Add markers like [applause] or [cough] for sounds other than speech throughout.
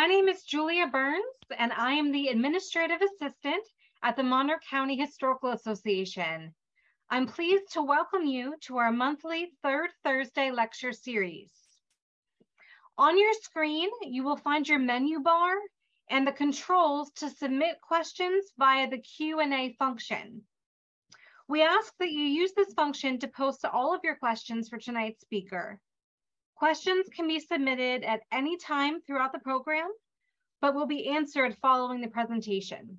My name is Julia Burns, and I am the Administrative Assistant at the Monroe County Historical Association. I'm pleased to welcome you to our monthly third Thursday lecture series. On your screen, you will find your menu bar and the controls to submit questions via the Q&A function. We ask that you use this function to post all of your questions for tonight's speaker. Questions can be submitted at any time throughout the program, but will be answered following the presentation.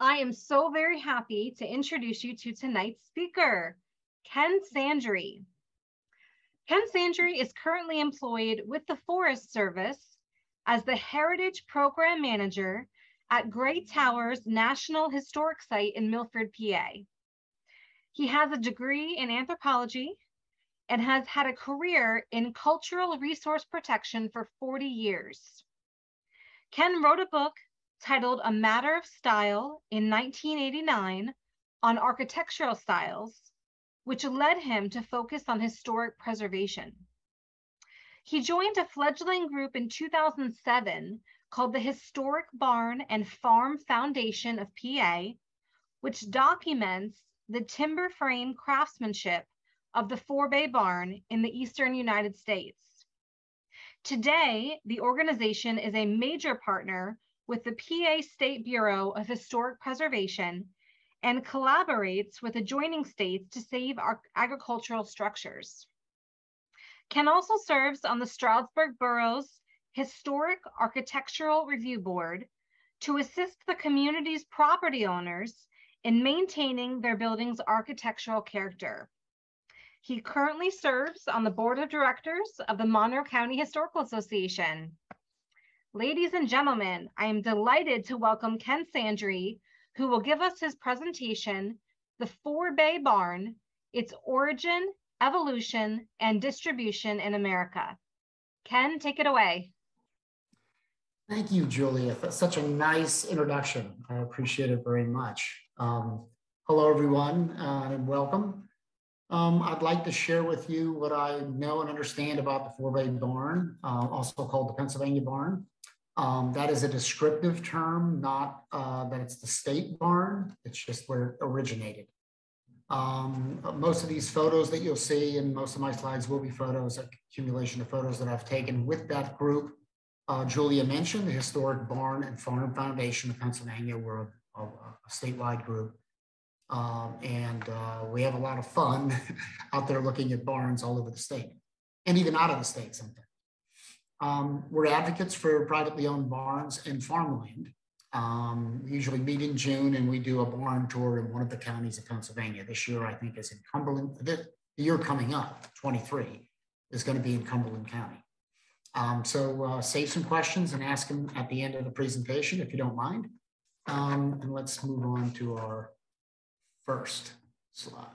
I am so very happy to introduce you to tonight's speaker, Ken Sandri. Ken Sandri is currently employed with the Forest Service as the Heritage Program Manager at Grey Towers National Historic Site in Milford, PA. He has a degree in anthropology and has had a career in cultural resource protection for 40 years. Ken wrote a book titled A Matter of Style in 1989 on architectural styles, which led him to focus on historic preservation. He joined a fledgling group in 2007 called the Historic Barn and Farm Foundation of PA, which documents the timber frame craftsmanship of the Forebay Barn in the Eastern United States. Today, the organization is a major partner with the PA State Bureau of Historic Preservation and collaborates with adjoining states to save our agricultural structures. Ken also serves on the Stroudsburg Borough's Historic Architectural Review Board to assist the community's property owners in maintaining their building's architectural character. He currently serves on the board of directors of the Monroe County Historical Association. Ladies and gentlemen, I am delighted to welcome Ken Sandri, who will give us his presentation, The Forebay Barn, Its Origin, Evolution, and Distribution in America. Ken, take it away. Thank you, Julia. That's such a nice introduction. I appreciate it very much. Um, hello, everyone, uh, and welcome. Um, I'd like to share with you what I know and understand about the Forebay Barn, uh, also called the Pennsylvania Barn. Um, that is a descriptive term, not uh, that it's the state barn. It's just where it originated. Um, most of these photos that you'll see and most of my slides will be photos, accumulation of photos that I've taken with that group. Uh, Julia mentioned the Historic Barn and Farm Foundation of Pennsylvania. We're a, a, a statewide group. Um, and uh, we have a lot of fun [laughs] out there looking at barns all over the state and even out of the state sometimes. Um, we're advocates for privately owned barns and farmland. Um, we usually meet in June and we do a barn tour in one of the counties of Pennsylvania. This year, I think, is in Cumberland. The year coming up, 23, is going to be in Cumberland County. Um, so uh, save some questions and ask them at the end of the presentation if you don't mind. Um, and let's move on to our first slide.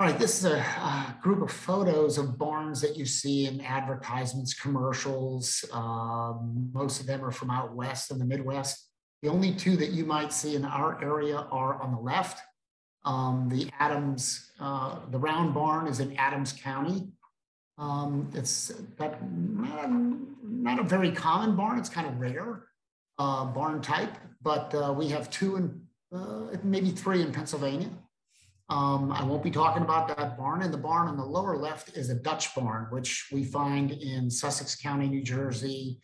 All right, this is a, a, group of photos of barns that you see in advertisements, commercials. Um, most of them are from out west in the Midwest. The only two that you might see in our area are on the left. Um, the Adams, uh, the round barn is in Adams County. Um, it's not, not a very common barn, it's kind of rare uh, barn type, but uh, we have two and uh, maybe three in Pennsylvania. Um, I won't be talking about that barn. And the barn on the lower left is a Dutch barn, which we find in Sussex County, New Jersey,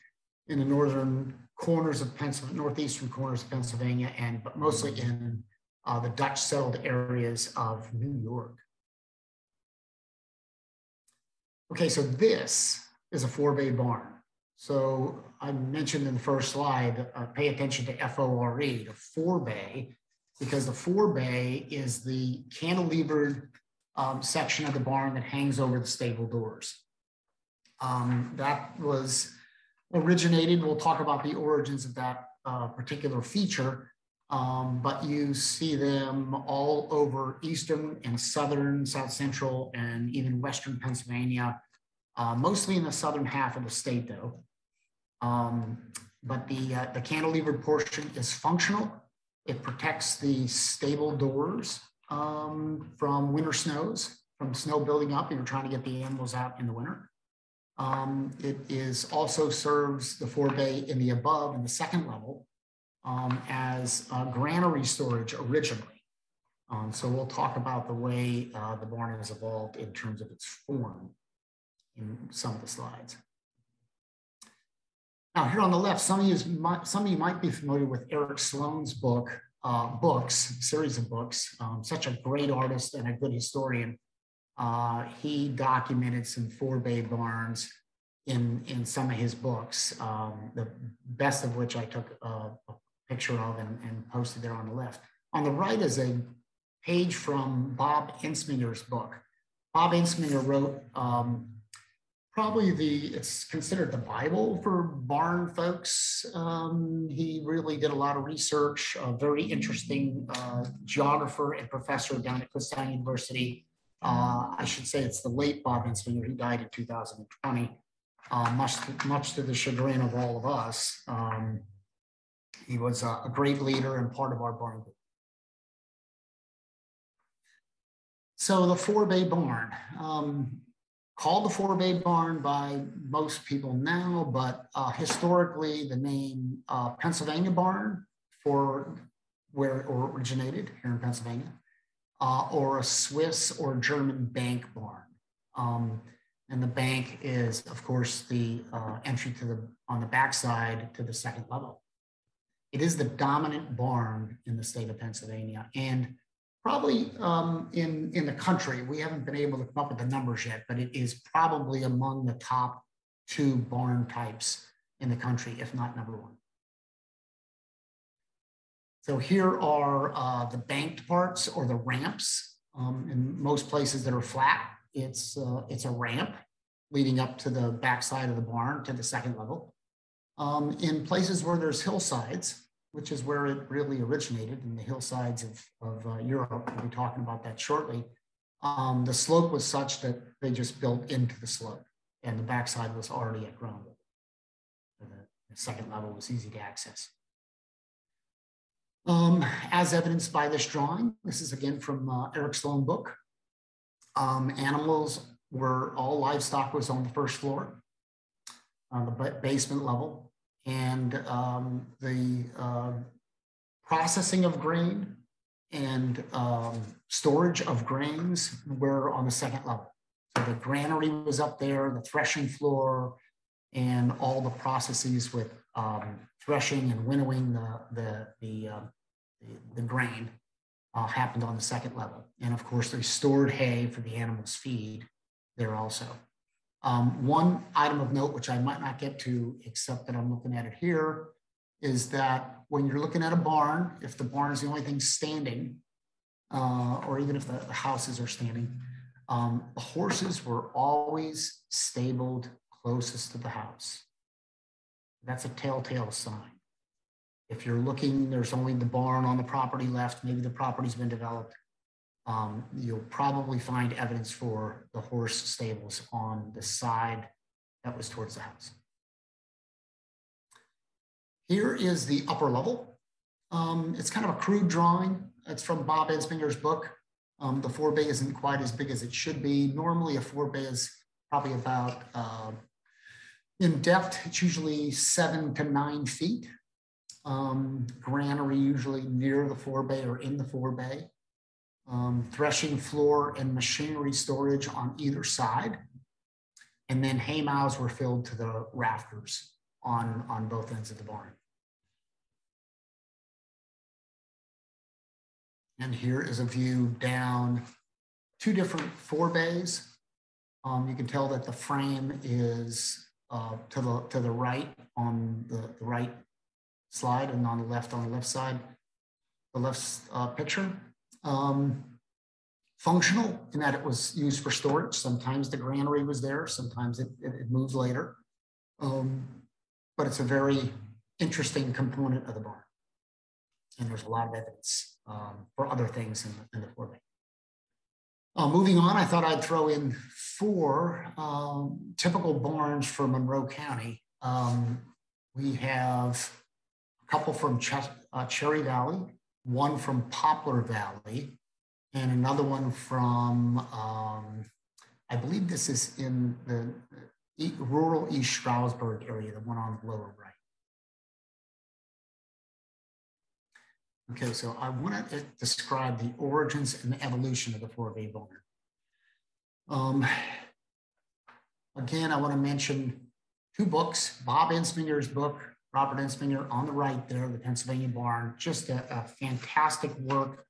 in the northern corners of Pennsylvania, northeastern corners of Pennsylvania, and but mostly in uh, the Dutch settled areas of New York. Okay, so this is a forebay barn. So I mentioned in the first slide, uh, pay attention to FORE, the forebay, because the forebay is the cantilevered um, section of the barn that hangs over the stable doors. Um, that was originated, we'll talk about the origins of that uh, particular feature, um, but you see them all over eastern and southern, south central, and even western Pennsylvania, uh, mostly in the southern half of the state though. Um, but the, uh, the cantilevered portion is functional. It protects the stable doors um, from winter snows, from snow building up. and You're trying to get the animals out in the winter. Um, it is also serves the forebay in the above in the second level um, as granary storage originally. Um, so we'll talk about the way uh, the barn has evolved in terms of its form in some of the slides. Now here on the left, some of you might, some of you might be familiar with Eric Sloane's book, uh, books, series of books. Um, such a great artist and a good historian. Uh, he documented some forebay barns in, in some of his books, um, the best of which I took a, a picture of and, and, posted there on the left. On the right is a page from Bob Ensminger's book. Bob Ensminger wrote um, probably the, it's considered the Bible for barn folks. Um, he really did a lot of research, a very interesting uh, geographer and professor down at Kutztown University. Uh, I should say it's the late Bob Ensminger. He died in 2020, uh, much, much to the chagrin of all of us. Um, he was a, a, great leader and part of our barn group. So the four bay barn, um, called the Forebay barn by most people now, but uh, historically the name uh, Pennsylvania barn for where it originated here in Pennsylvania, uh, or a Swiss or German bank barn. Um, and the bank is, of course, the uh, entry to the on the backside to the second level. It is the dominant barn in the state of Pennsylvania, and probably um, in, in the country. We haven't been able to come up with the numbers yet, but it is probably among the top two barn types in the country, if not number one. So here are uh, the banked parts or the ramps. Um, in most places that are flat, it's, uh, it's a ramp leading up to the backside of the barn to the second level. Um, in places where there's hillsides, which is where it really originated in the hillsides of, of uh, Europe. We'll be talking about that shortly. Um, the slope was such that they just built into the slope and the backside was already at ground level. The, second level was easy to access. Um, as evidenced by this drawing, this is again from uh, Eric Sloane book. Um, animals were, all livestock was on the first floor, on the basement level and um, the uh, processing of grain and um, storage of grains were on the second level. So the granary was up there, the threshing floor, and all the processes with um, threshing and winnowing the, the, the, uh, the, the, grain uh, happened on the second level. And of course, they stored hay for the animals' feed there also. Um, one item of note, which I might not get to, except that I'm looking at it here, is that when you're looking at a barn, if the barn is the only thing standing, uh, or even if the, the houses are standing, um, the horses were always stabled closest to the house. That's a telltale sign. If you're looking, there's only the barn on the property left, maybe the property's been developed um, you'll probably find evidence for the horse stables on the side that was towards the house. Here is the upper level. Um, it's kind of a crude drawing. It's from Bob Ensminger's book. Um, the forebay isn't quite as big as it should be. Normally a forebay is probably about, uh, in depth, it's usually seven to nine feet. Um, granary usually near the forebay or in the forebay um, threshing floor and machinery storage on either side. And then hay mows were filled to the rafters on, on both ends of the barn. And here is a view down two different forebays. Um, you can tell that the frame is uh, to, the, to the right on the, the right slide and on the left on the left side, the left uh, picture um, functional in that it was used for storage. Sometimes the granary was there, sometimes it, it, it moves later. Um, but it's a very interesting component of the barn. And there's a lot of evidence um, for other things in the, in the forebay. Uh, moving on, I thought I'd throw in four um, typical barns for Monroe County. Um, we have a couple from Ch uh, Cherry Valley, one from Poplar Valley, and another one from, um, I believe this is in the rural East Stroudsburg area, the one on the lower right. Okay, so I want to describe the origins and the evolution of the forebay barn. Um, again, I want to mention two books, Bob Ensminger's book, Robert Ensminger on the right there, the Pennsylvania barn, just a, a fantastic work.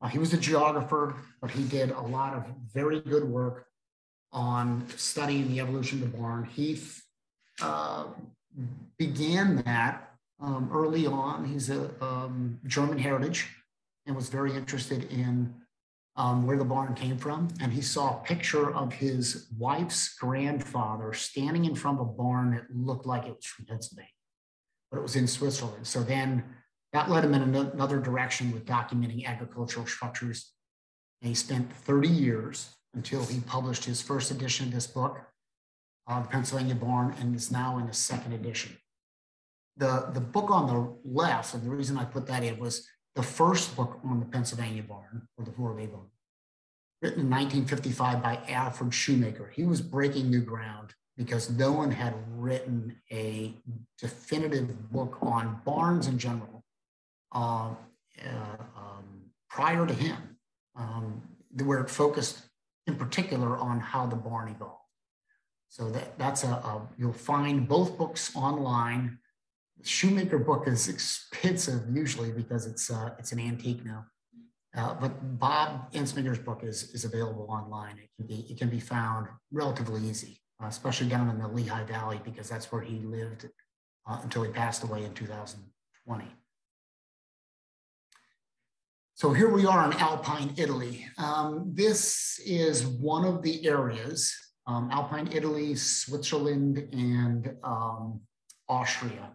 Uh, he was a geographer, but he did a lot of very good work on studying the evolution of the barn. He uh, began that um, early on. He's a um, German heritage and was very interested in um, where the barn came from. And he saw a picture of his wife's grandfather standing in front of a barn that looked like it was from Pennsylvania, but it was in Switzerland. So then that led him in another direction with documenting agricultural structures. And he spent 30 years until he published his first edition of this book, uh, Pennsylvania Barn, and is now in the second edition. The, the book on the left, and the reason I put that in was the first book on the Pennsylvania barn, or the Forebay barn, written in 1955 by Alfred Shoemaker. He was breaking new ground because no one had written a definitive book on barns in general uh, uh, um, prior to him, um, where it focused in particular on how the barn evolved. So that, that's a, a you'll find both books online Shoemaker book is expensive usually because it's uh, it's an antique now. Uh, but Bob Ensminger's book is is available online. It can be it can be found relatively easy, uh, especially down in the Lehigh Valley because that's where he lived uh, until he passed away in 2020. So here we are in Alpine, Italy. Um, this is one of the areas, um, Alpine, Italy, Switzerland, and um, Austria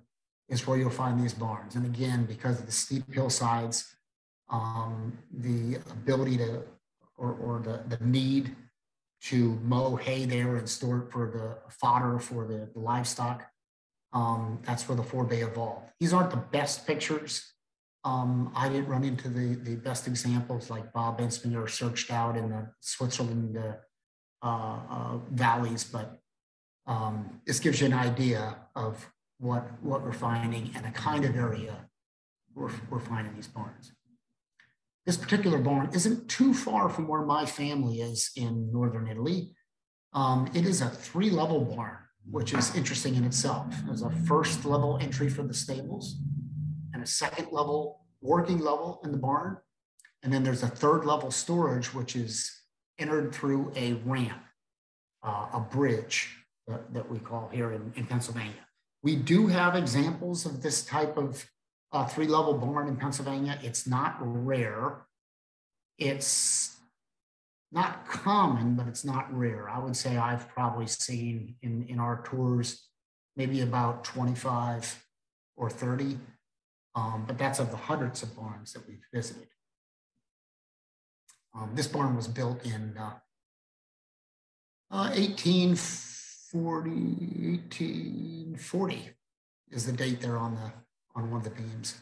is where you'll find these barns. And again, because of the steep hillsides, um, the ability to, or, or the, the need to mow hay there and store it for the fodder for the, the livestock, um, that's where the forebay evolved. These aren't the best pictures. Um, I didn't run into the, the best examples like Bob Ensminger searched out in the Switzerland uh, uh, valleys, but um, this gives you an idea of what, what we're finding and the kind of area we're, we're finding these barns. This particular barn isn't too far from where my family is in Northern Italy. Um, it is a three level barn, which is interesting in itself. There's a first level entry for the stables and a second level working level in the barn. And then there's a third level storage, which is entered through a ramp, uh, a bridge that, that, we call here in, in Pennsylvania. We do have examples of this type of uh, three level barn in Pennsylvania. It's not rare. It's not common, but it's not rare. I would say I've probably seen in, in our tours maybe about 25 or 30, um, but that's of the hundreds of barns that we've visited. Um, this barn was built in uh, uh, 18 40, 1840 is the date there on the on one of the beams.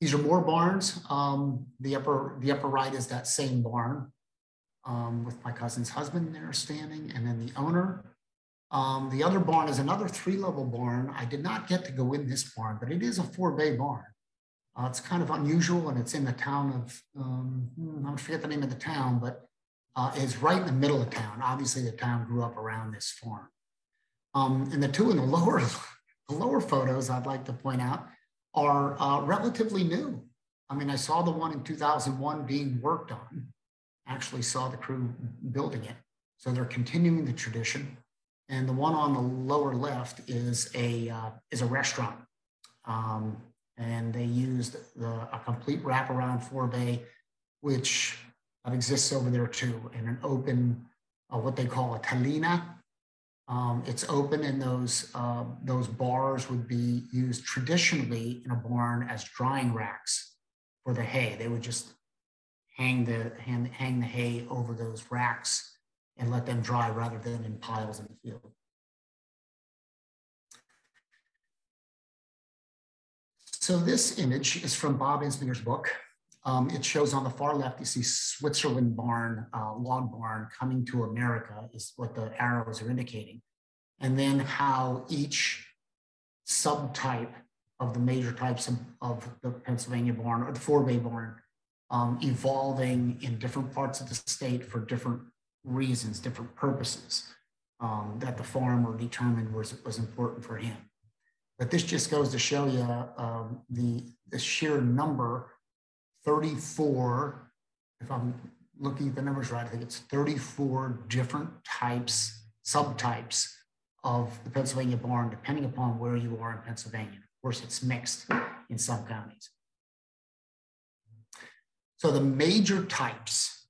These are more barns. Um, the upper the upper right is that same barn um, with my cousin's husband there standing, and then the owner. Um, the other barn is another three level barn. I did not get to go in this barn, but it is a forebay barn. Uh, it's kind of unusual, and it's in the town of um, hmm, I forget the name of the town, but uh, is right in the middle of town. Obviously, the town grew up around this farm. Um, and the two in the [laughs] lower, the lower photos, I'd like to point out, are uh, relatively new. I mean, I saw the one in 2001 being worked on, actually saw the crew building it. So they're continuing the tradition. And the one on the lower left is a, uh, is a restaurant. Um, and they used the, a complete wraparound forebay, which exists over there too, and an open, uh, what they call a talina. Um, it's open and those, uh, those bars would be used traditionally in a barn as drying racks for the hay. They would just hang the, hang, hang the hay over those racks and let them dry rather than in piles in the field. So this image is from Bob Ensminger's book, Um, it shows on the far left, you see Switzerland barn, uh, log barn coming to America is what the arrows are indicating. And then how each subtype of the major types of, of the Pennsylvania barn or the forebay barn um, evolving in different parts of the state for different reasons, different purposes um, that the farmer determined was, was important for him. But this just goes to show you um, the, the sheer number 34, if I'm looking at the numbers right, I think it's 34 different types, subtypes of the Pennsylvania barn, depending upon where you are in Pennsylvania. Of course, it's mixed in some counties. So the major types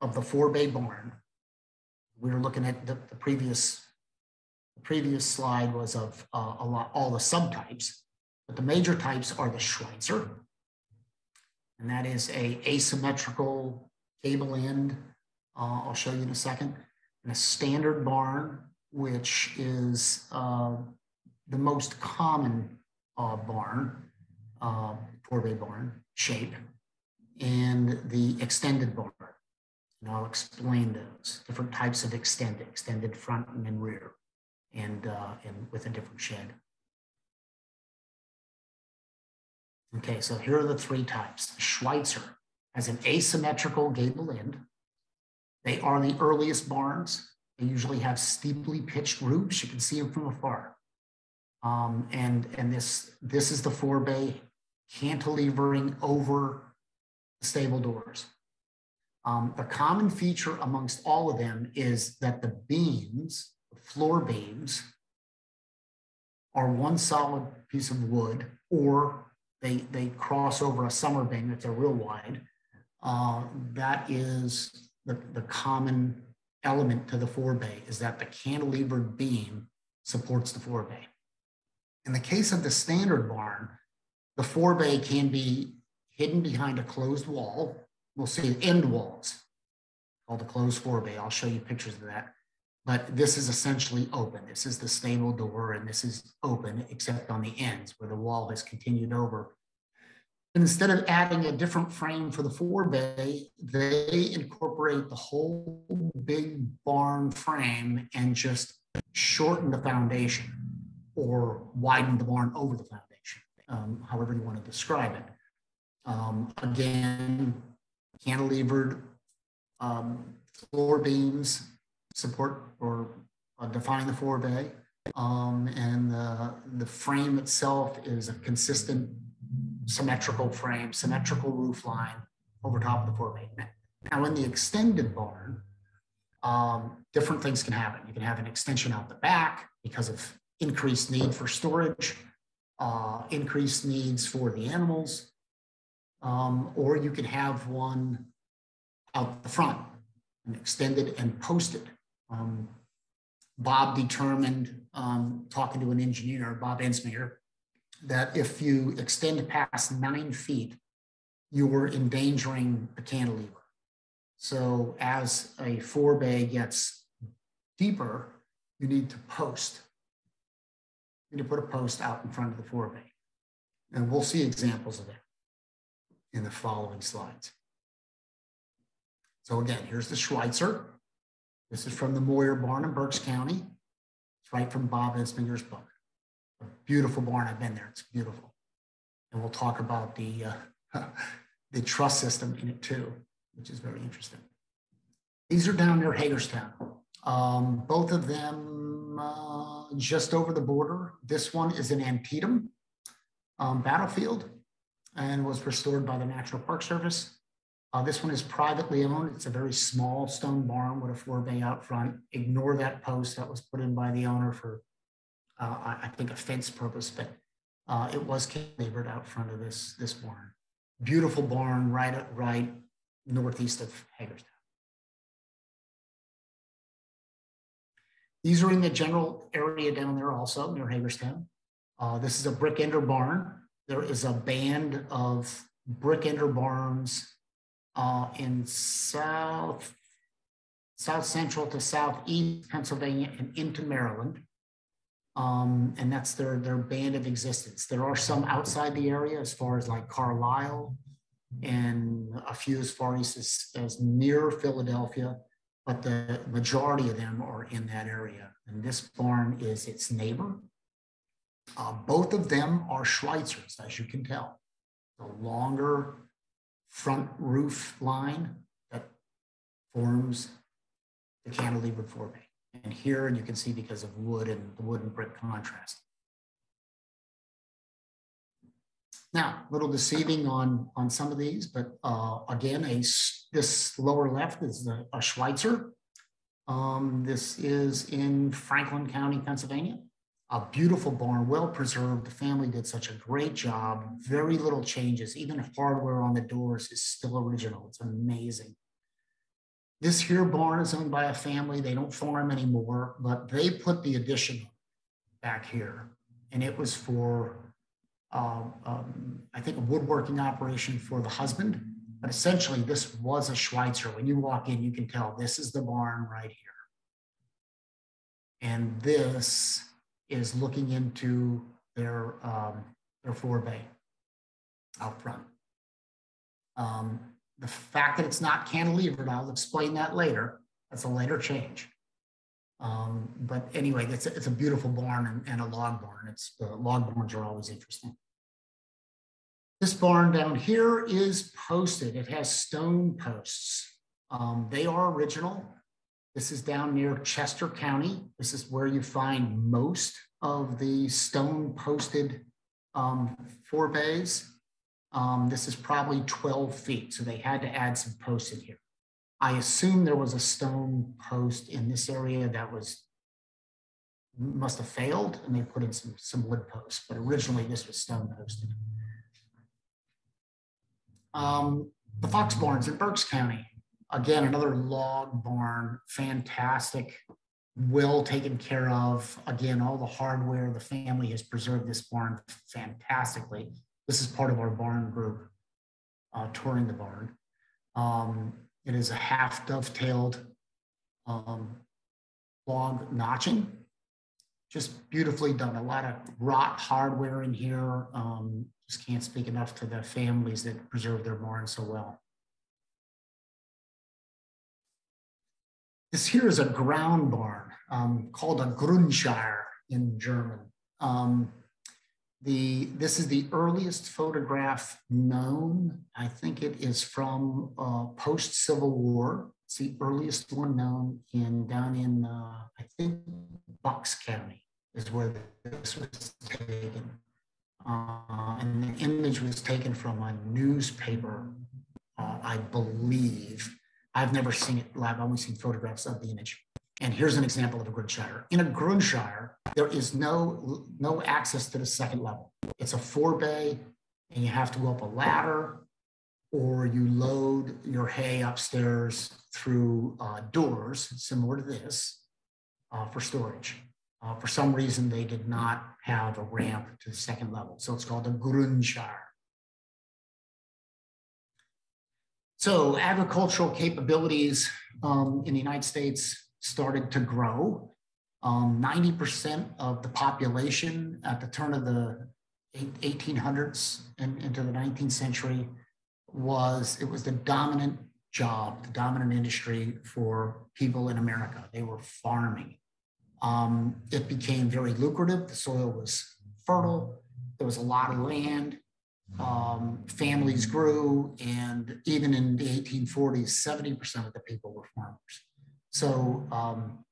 of the forebay barn, we were looking at the, the previous the previous slide was of uh, a lot all the subtypes, but the major types are the Schweitzer, and that is a asymmetrical gable end. Uh, I'll show you in a second, and a standard barn, which is uh, the most common uh, barn, uh, forebay barn shape and the extended barn. And I'll explain those different types of extended, extended front and rear, and, uh, and with a different shed. Okay, so here are the three types. Schweitzer has an asymmetrical gable end. They are the earliest barns. They usually have steeply pitched roofs. You can see them from afar. Um, and and this, this is the forebay cantilevering over the stable doors. Um, a common feature amongst all of them is that the beams, the floor beams, are one solid piece of wood, or they, they cross over a summer beam if they're real wide. Uh, that is the, the common element to the forebay is that the cantilevered beam supports the forebay. In the case of the standard barn, the forebay can be hidden behind a closed wall. We'll see end walls called the closed forebay. I'll show you pictures of that. But this is essentially open. This is the stable door, and this is open except on the ends where the wall has continued over. And instead of adding a different frame for the forebay, they incorporate the whole big barn frame and just shorten the foundation or widen the barn over the foundation, um, however you want to describe it. Um, again, cantilevered um, floor beams support or uh, define the forebay. Um, and the, the frame itself is a consistent symmetrical frame, symmetrical roof line over top of the forebay. Now in the extended barn, um, different things can happen. You can have an extension out the back because of increased need for storage, uh, increased needs for the animals, um, or you can have one out the front and extended and posted. Um, Bob determined, um, talking to an engineer, Bob Ensminger, that if you extend past nine feet, you were endangering the cantilever. So as a forebay gets deeper, you need to post. You need to put a post out in front of the forebay. And we'll see examples of that in the following slides. So again, here's the Schweitzer. This is from the Moyer Barn in Berks County. It's right from Bob Ensminger's book. A beautiful barn. I've been there. It's beautiful. And we'll talk about the, uh, [laughs] the truss system in it too, which is very interesting. These are down near Hagerstown. Um, both of them uh, just over the border. This one is in Antietam um, Battlefield and was restored by the National Park Service. Uh, this one is privately owned. It's a very small stone barn with a forebay out front. Ignore that post that was put in by the owner for, uh, I think, a fence purpose, but uh, it was cantilevered out front of this, this barn. Beautiful barn right, right northeast of Hagerstown. These are in the general area down there also near Hagerstown. Uh, this is a brick ender barn there is a band of brick ender barns uh, in south, south central to southeast Pennsylvania and into Maryland. Um, and that's their, their band of existence. There are some outside the area as far as like Carlisle and a few as far east as, as near Philadelphia, but the majority of them are in that area. And this barn is its neighbor. Uh, both of them are Schweitzers, as you can tell. The longer front roof line that forms the cantilevered forebay. And here you can see because of wood and the wood and brick contrast. Now, a little deceiving on, on some of these, but uh, again, a, this lower left is the, a Schweitzer. Um, this is in Franklin County, Pennsylvania. A beautiful barn, well preserved. The family did such a great job. Very little changes. Even hardware on the doors is still original. It's amazing. This here barn is owned by a family. They don't farm anymore, but they put the addition back here. And it was for um, um, I think, a woodworking operation for the husband. But essentially, this was a Schweitzer. When you walk in, you can tell this is the barn right here. And this is looking into their, um, their forebay out front. Um, the fact that it's not cantilevered, I'll explain that later. That's a later change. Um, but anyway, it's a, it's a beautiful barn and, and, a log barn. It's the log barns are always interesting. This barn down here is posted. It has stone posts. Um, they are original. This is down near Chester County. This is where you find most of the stone posted um, forebays. Um, this is probably 12 feet, so they had to add some posts in here. I assume there was a stone post in this area that was must have failed and they put in some, some wood posts, but originally this was stone posted. Um, the Fox Barns in Berks County. Again, another log barn, fantastic, well taken care of. Again, all the hardware, the family has preserved this barn fantastically. This is part of our barn group uh, touring the barn. Um, it is a half dovetailed um, log notching, just beautifully done. A lot of wrought hardware in here. Um, just can't speak enough to the families that preserve their barn so well. This here is a ground barn um, called a Grundscheier in German. Um, the, this is the earliest photograph known. I think it is from uh, post-Civil War. It's the earliest one known in down in, uh, I think, Bucks County is where this was taken. Uh, and the image was taken from a newspaper, uh, I believe. I've never seen it live, I've only seen photographs of the image. And here's an example of a Grundscheier. In a Grundscheier, there is no, no access to the second level. It's a forebay, and you have to go up a ladder, or you load your hay upstairs through uh, doors, similar to this, uh, for storage. Uh, for some reason, they did not have a ramp to the second level. So it's called a Grundscheier. So agricultural capabilities um, in the United States started to grow. 90% um, of the population at the turn of the 1800s and into the 19th century was, it was the dominant job, the dominant industry for people in America. They were farming. Um, it became very lucrative. The soil was fertile. There was a lot of land. Um, families grew. And even in the 1840s, 70% of the people were farmers. So um,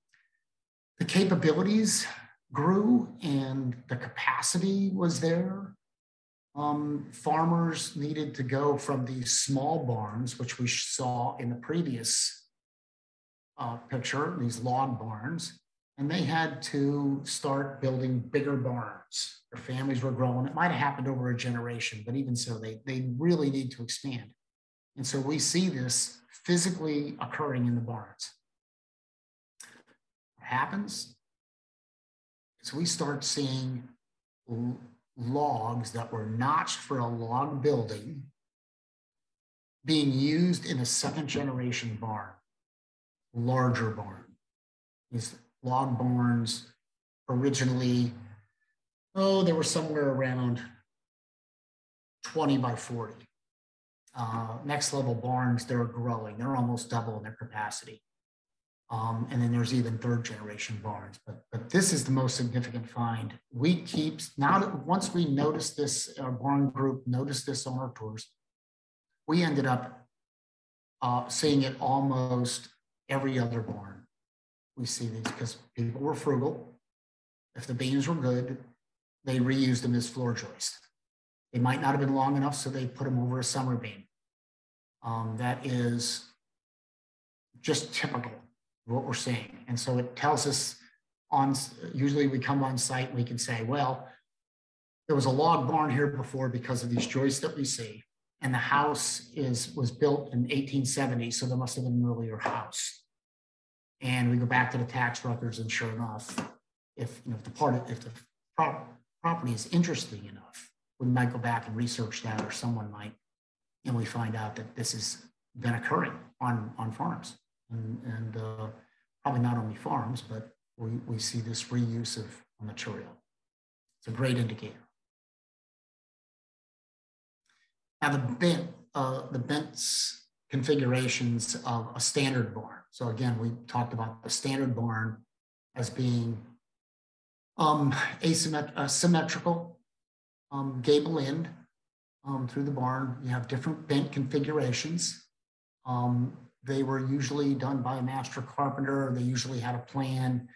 the capabilities grew and the capacity was there. Um, farmers needed to go from these small barns, which we saw in the previous uh, picture, these log barns, and they had to start building bigger barns. Their families were growing. It might have happened over a generation, but even so, they, they really need to expand. And so we see this physically occurring in the barns. What happens is we start seeing logs that were notched for a log building being used in a second generation barn, larger barn. These log barns originally, oh, they were somewhere around 20 by 40. uh, next level barns, they're growing. They're almost double in their capacity. Um, and then there's even third generation barns, but, but this is the most significant find. We keep, now that once we noticed this, our barn group noticed this on our tours, we ended up uh, seeing it almost every other barn. We see these because people were frugal. If the beams were good, they reused them as floor joists. They might not have been long enough, so they put them over a summer beam. Um, that is just typical of what we're seeing. And so it tells us on, usually we come on site we can say, well, there was a log barn here before because of these joists that we see. And the house is was built in 1870, so there must have been an earlier house. And we go back to the tax records, and sure enough, if you know if the part if the property is interesting enough, we might go back and research that, or someone might, and we find out that this has been occurring on, on farms. And, and uh, probably not only farms, but we, we see this reuse of material. It's a great indicator. Now the bent, uh, the bents configurations of a standard barn. So again, we talked about the standard barn as being um, asymmetrical, uh, symmetrical um, gable end um, through the barn. You have different bent configurations. Um, they were usually done by a master carpenter. They usually had a plan.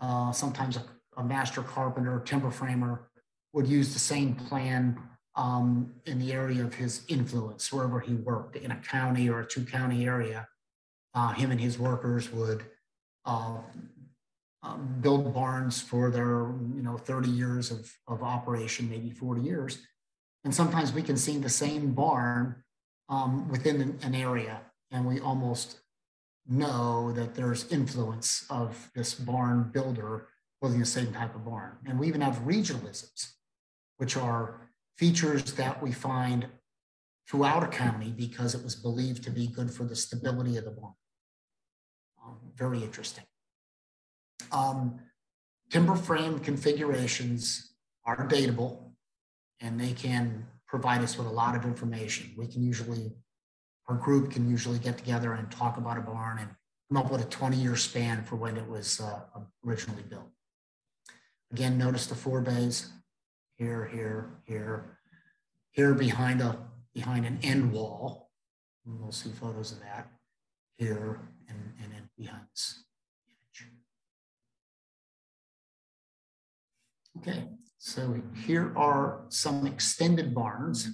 Uh, sometimes a, a, master carpenter, timber framer would use the same plan um, in the area of his influence, wherever he worked in a county or a two county area. Uh, him and his workers would uh, um, build barns for their, you know, 30 years of, of operation, maybe 40 years. And sometimes we can see the same barn um, within an area, and we almost know that there's influence of this barn builder building the same type of barn. And we even have regionalisms, which are features that we find throughout a county because it was believed to be good for the stability of the barn. Um, very interesting. Um, timber frame configurations are datable and they can provide us with a lot of information. We can usually, our group can usually get together and talk about a barn and come up with a 20 year span for when it was uh, originally built. Again, notice the forebays here, here, here, here behind a behind an end wall. And we'll see photos of that here and, and then behind this Okay, so here are some extended barns.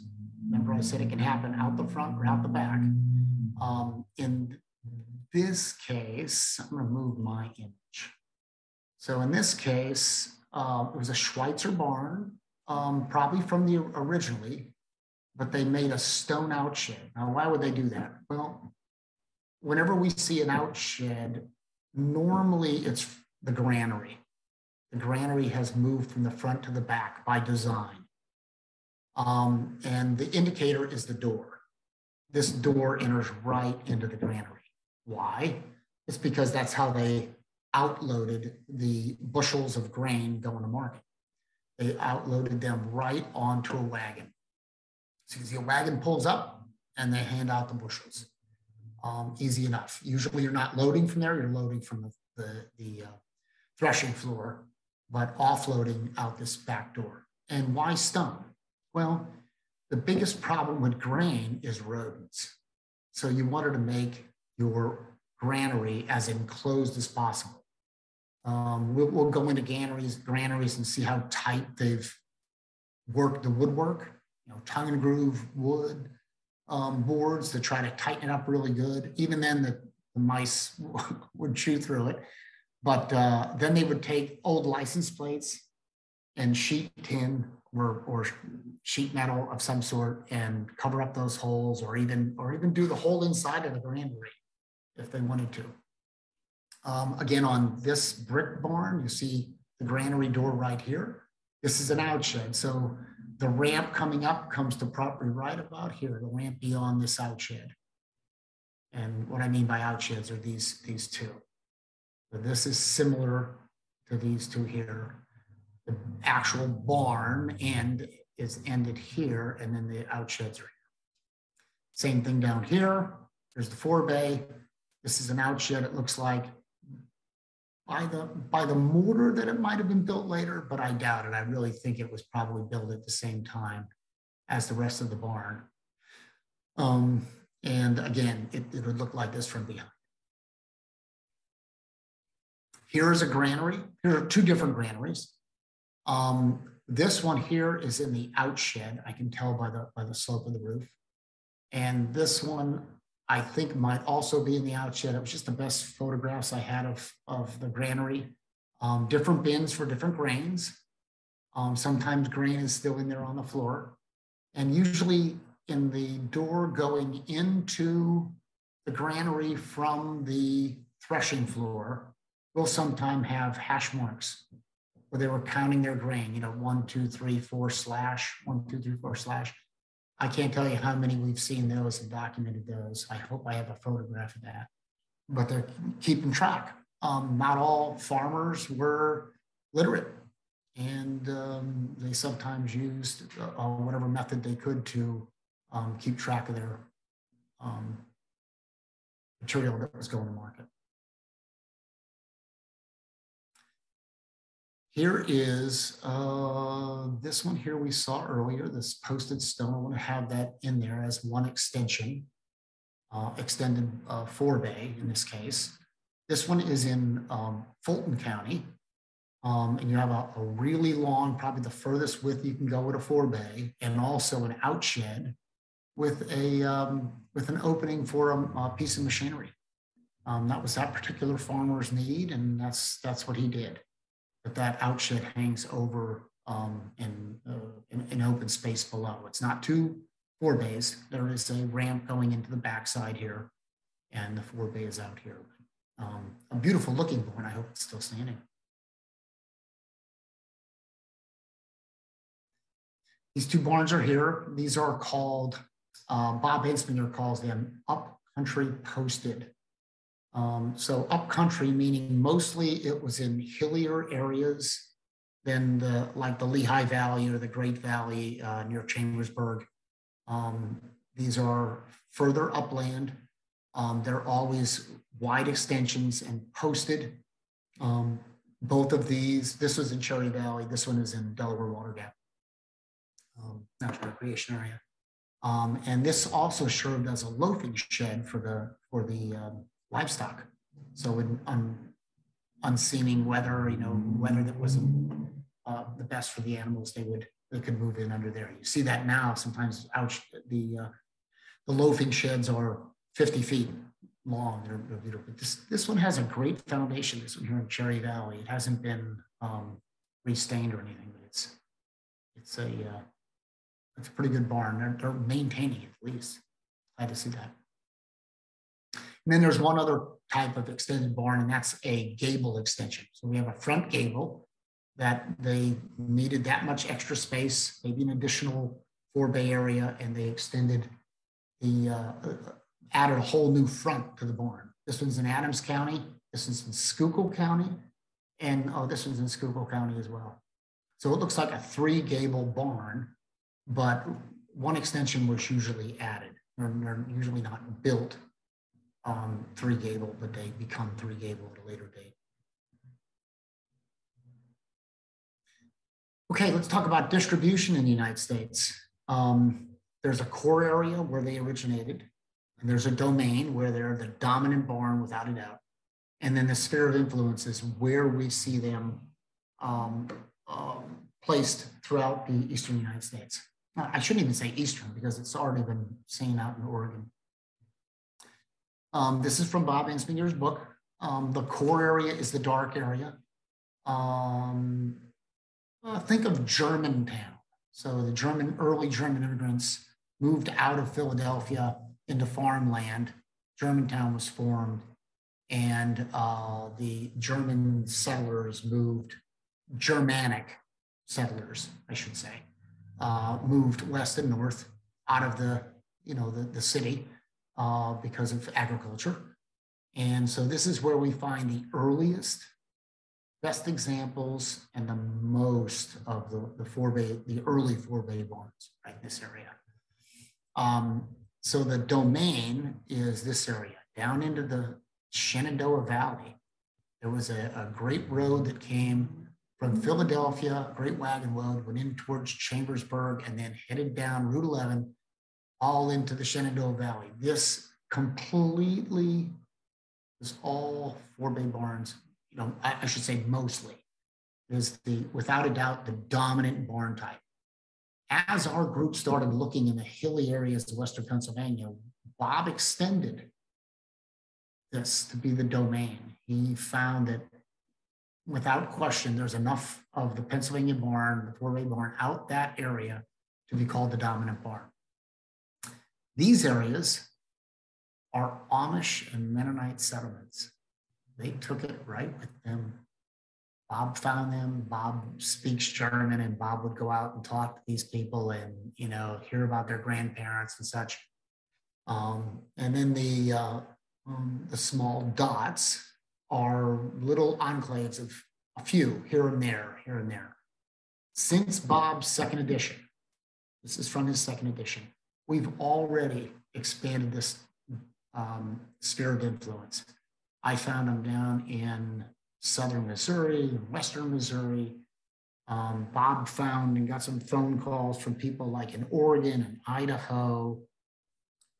Remember I said it can happen out the front or out the back. Um, in this case, I'm gonna move my image. So in this case, uh, it was a Schweitzer barn, um, probably from the originally, but they made a stone outshed. Now, why would they do that? Well, whenever we see an outshed, normally it's the granary the granary has moved from the front to the back by design. Um, and the indicator is the door. This door enters right into the granary. Why? It's because that's how they outloaded the bushels of grain going to market. They outloaded them right onto a wagon. So the wagon pulls up and they hand out the bushels. Um, easy enough. Usually you're not loading from there, you're loading from the, the, the uh, threshing floor but offloading out this back door. And why stone? Well, the biggest problem with grain is rodents. So you wanted to make your granary as enclosed as possible. Um, we'll, we'll, go into granaries, granaries and see how tight they've worked the woodwork, you know, tongue and groove wood um, boards to try to tighten it up really good. Even then, the, the mice [laughs] would chew through it. But uh, then they would take old license plates and sheet tin or, or sheet metal of some sort and cover up those holes or even or even do the whole inside of the granary if they wanted to. Um, again, on this brick barn, you see the granary door right here. This is an outshed. So the ramp coming up comes to property right about here, the ramp beyond this outshed. And what I mean by outsheds are these, these two. This is similar to these two here. The actual barn end is ended here, and then the outsheds are here. Same thing down here. There's the forebay. This is an outshed, it looks like. By the, by the mortar that it might have been built later, but I doubt it. I really think it was probably built at the same time as the rest of the barn. Um, and again, it, it would look like this from behind. Here is a granary. Here are two different granaries. Um, this one here is in the outshed. I can tell by the, by the slope of the roof. And this one, I think might also be in the outshed. It was just the best photographs I had of, of the granary. Um, different bins for different grains. Um, sometimes grain is still in there on the floor. And usually in the door going into the granary from the threshing floor, will sometimes have hash marks where they were counting their grain, you know, one, two, three, four slash, one, two, three, four slash. I can't tell you how many we've seen those and documented those. I hope I have a photograph of that, but they're keeping track. Um, not all farmers were literate and um, they sometimes used uh, whatever method they could to um, keep track of their um, material that was going to market. Here is uh, this one here we saw earlier, this posted stone. I want to have that in there as one extension, uh, extended uh, forebay in this case. This one is in um, Fulton County. Um, and you have a, a, really long, probably the furthest width you can go with a forebay, and also an outshed with a um, with an opening for a, a piece of machinery. Um, that was that particular farmer's need, and that's that's what he did but that outshed hangs over um, in, uh, in, in, open space below. It's not two four bays. There is a ramp going into the backside here, and the forebay is out here. Um, a beautiful looking barn. I hope it's still standing. These two barns are here. These are called, uh, Bob Ensminger calls them upcountry posted. Um, so upcountry, meaning mostly it was in hillier areas than the like the Lehigh Valley or the Great Valley uh, near Chambersburg. Um, these are further upland. Um, they're always wide extensions and posted. Um, both of these, this was in Cherry Valley, this one is in Delaware Water Gap, um, National Recreation Area. Um, and this also served as a loafing shed for the for the livestock. So in un, unseeming weather, you know, weather that wasn't uh, the best for the animals, they would they could move in under there. You see that now. Sometimes ouch, the uh, the loafing sheds are 50 feet long. They're, they're, beautiful. This this one has a great foundation. This one here in Cherry Valley. It hasn't been um, restained or anything, but it's it's a uh, it's a pretty good barn. They're, they're maintaining it at least. Glad to see that. And then there's one other type of extended barn, and that's a gable extension. So we have a front gable that they needed that much extra space, maybe an additional forebay area, and they extended the, uh, added a whole new front to the barn. This one's in Adams County, this one's in Schuylkill County, and oh, this one's in Schuylkill County as well. So it looks like a three gable barn, but one extension was usually added. They're, they're usually not built um, three gable, but they become three gable at a later date. Okay, let's talk about distribution in the United States. Um, there's a core area where they originated, and there's a domain where they're the dominant barn without a doubt. And then the sphere of influence is where we see them um, um, placed throughout the eastern United States. I shouldn't even say eastern because it's already been seen out in Oregon. Um, this is from Bob Ensminger's book. Um, the core area is the dark area. Um, uh, think of Germantown. So the German, early German immigrants moved out of Philadelphia into farmland. Germantown was formed and uh, the German settlers moved, Germanic settlers, I should say, uh, moved west and north out of the, you know, the, the city uh, because of agriculture. And so this is where we find the earliest, best examples and the most of the, the forebay, the early forebay barns, right, this area. Um, so the domain is this area down into the Shenandoah Valley. There was a, a great road that came from Philadelphia, Great Wagon Road, went in towards Chambersburg, and then headed down Route 11 all into the Shenandoah Valley. This completely is all forebay barns. You know, I, I should say mostly is the without a doubt the dominant barn type. As our group started looking in the hilly areas of Western Pennsylvania, Bob extended this to be the domain. He found that without question, there's enough of the Pennsylvania barn, the forebay barn out that area to be called the dominant barn. These areas are Amish and Mennonite settlements. They took it right with them. Bob found them. Bob speaks German, and Bob would go out and talk to these people and you know hear about their grandparents and such. Um, and then the uh, um, the small dots are little enclaves of a few here and there, here and there. Since Bob's second edition, this is from his second edition, we've already expanded this um, sphere of influence. I found them down in southern Missouri, western Missouri. Um, Bob found and got some phone calls from people like in Oregon and Idaho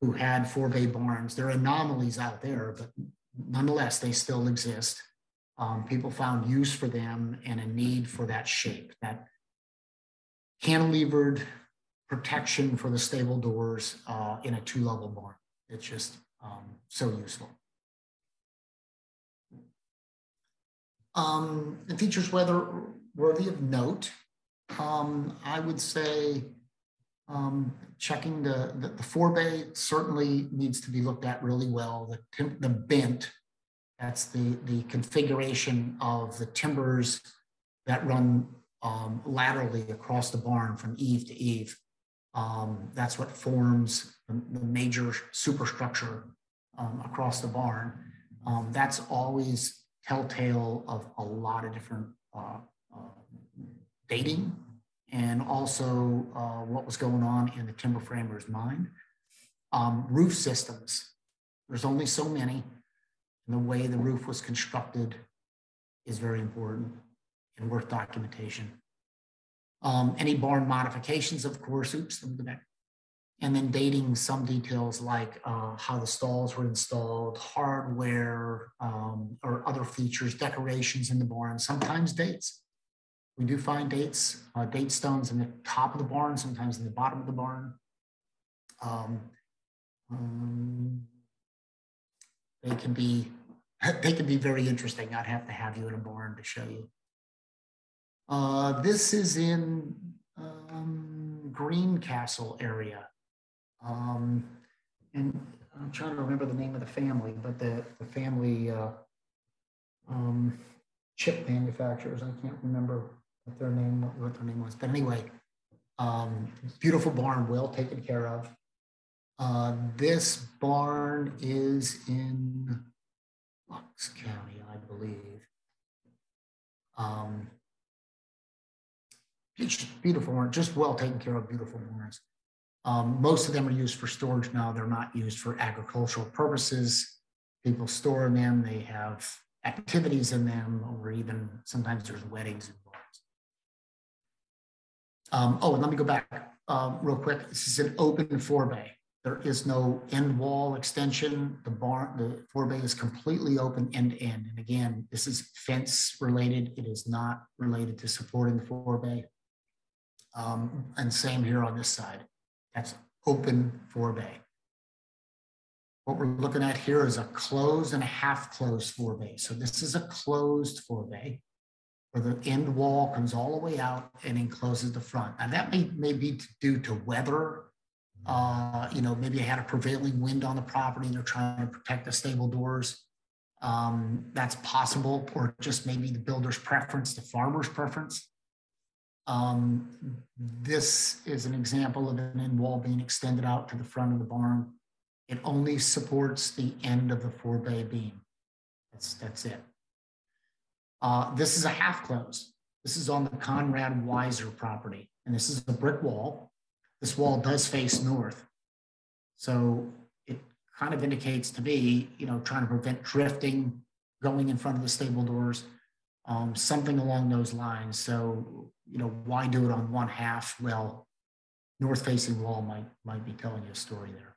who had forebay barns. There are anomalies out there, but nonetheless, they still exist. Um, people found use for them and a need for that shape, that cantilevered protection for the stable doors uh, in a two level barn. It's just um, so useful. Um, the features whether worthy of note, um, I would say um, checking the, the, the forebay certainly needs to be looked at really well. The, the bent, that's the, the configuration of the timbers that run um, laterally across the barn from eave to eave. Um, that's what forms the, major superstructure um, across the barn. Um, that's always telltale of a lot of different uh, uh, dating and also uh, what was going on in the timber framer's mind. Um, roof systems, there's only so many, and the way the roof was constructed is very important and worth documentation. Um, any barn modifications, of course, oops, let me go back. And then dating some details like uh, how the stalls were installed, hardware, um, or other features, decorations in the barn, sometimes dates. We do find dates, uh, date stones in the top of the barn, sometimes in the bottom of the barn. Um, um, they can be [laughs] they can be very interesting. I'd have to have you in a barn to show you. Uh, this is in um, Greencastle area. Um, and I'm trying to remember the name of the family, but the, the family uh, um, chip manufacturers, I can't remember what their name what their name was. But anyway, um, beautiful barn, well taken care of. Uh, this barn is in Bucks County, I believe. Um, beautiful barn, just well taken care of, beautiful barns. Um, most of them are used for storage now. They're not used for agricultural purposes. People store in them. They have activities in them, or even sometimes there's weddings um, oh, and let me go back uh, real quick. This is an open forebay. There is no end wall extension. The barn, the forebay is completely open end to end. And again, this is fence related. It is not related to supporting the forebay. Um, and same here on this side. That's open forebay. What we're looking at here is a closed and a half closed forebay. So this is a closed forebay where the end wall comes all the way out and encloses the front. And that may, may be due to weather. Uh, you know, maybe I had a prevailing wind on the property and they're trying to protect the stable doors. Um, that's possible, or just maybe the builder's preference, the farmer's preference. Um, this is an example of an end wall being extended out to the front of the barn. It only supports the end of the forebay beam. That's, that's it. Uh, this is a half close. This is on the Conrad Weiser property, and this is a brick wall. This wall does face north. So it kind of indicates to me, you know, trying to prevent drifting, going in front of the stable doors, um, something along those lines. So, you know, why do it on one half? Well, north facing wall might, might be telling you a story there.